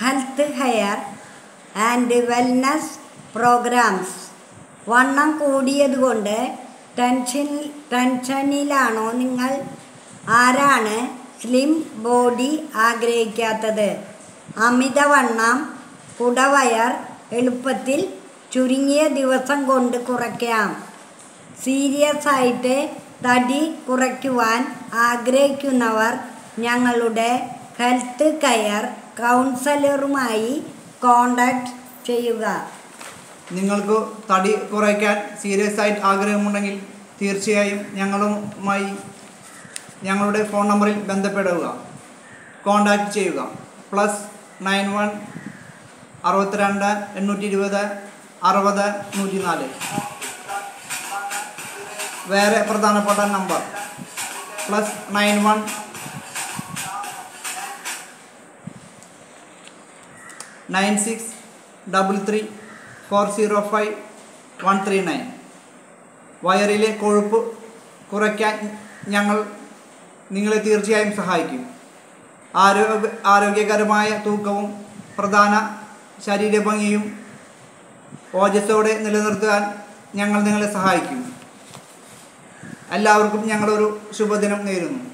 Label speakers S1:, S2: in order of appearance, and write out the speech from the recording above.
S1: Health hair and wellness programs. വണ്ണം കൂടിയതുകൊണ്ട് tension ടെൻഷനിലാണോ നിങ്ങൾ? ആരാണ് സ്ലിം ബോഡി ആഗ്രഹിക്കാത്തത്? അമിതവണ്ണം കുടവയർ എളുപ്പത്തിൽ ചുരുങ്ങിയ ദിവസം കൊണ്ട് കുറയ്ക്കാം. സീരിയസ് ആയിട്ട് തടി കുറയ്ക്കുവാൻ ആഗ്രഹിക്കുന്നവർ ഞങ്ങളുടെ ഹെൽത്ത് കെയർ കൗൺസിലറുമായി കോണ്ടാക്ട് ചെയ്യുക.
S2: നിങ്ങൾക്ക് തടി കുറയ്ക്കാൻ സീരിയസ് ആയിട്ട് ആഗ്രഹമുണ്ടെങ്കിൽ തീർച്ചയായും ഞങ്ങളുമായി ഞങ്ങളുടെ ഫോൺ നമ്പറിൽ ബന്ധപ്പെടുക. കോണ്ടാക്ട് ചെയ്യുക. പ്ലസ് നയൻ വൺ അറുപത്തിരണ്ട് എണ്ണൂറ്റി ഇരുപത് അറുപത് നൂറ്റി നാല് വേറെ പ്രധാനപ്പെട്ട number. Plus nine one nine six double three four zero five one three nine. വയറിലെ കൊഴുപ്പ് കുറയ്ക്കാൻ ഞങ്ങൾ നിങ്ങളെ തീർച്ചയായും സഹായിക്കും. ആരോഗ്യ ആരോഗ്യകരമായ തൂക്കവും പ്രധാന ശരീരഭംഗിയും ഓജസ്സോടെ നിലനിർത്താൻ ഞങ്ങൾ നിങ്ങളെ സഹായിക്കും. എല്ലാവർക്കും ഞങ്ങളൊരു ശുഭദിനം നേരുന്നു.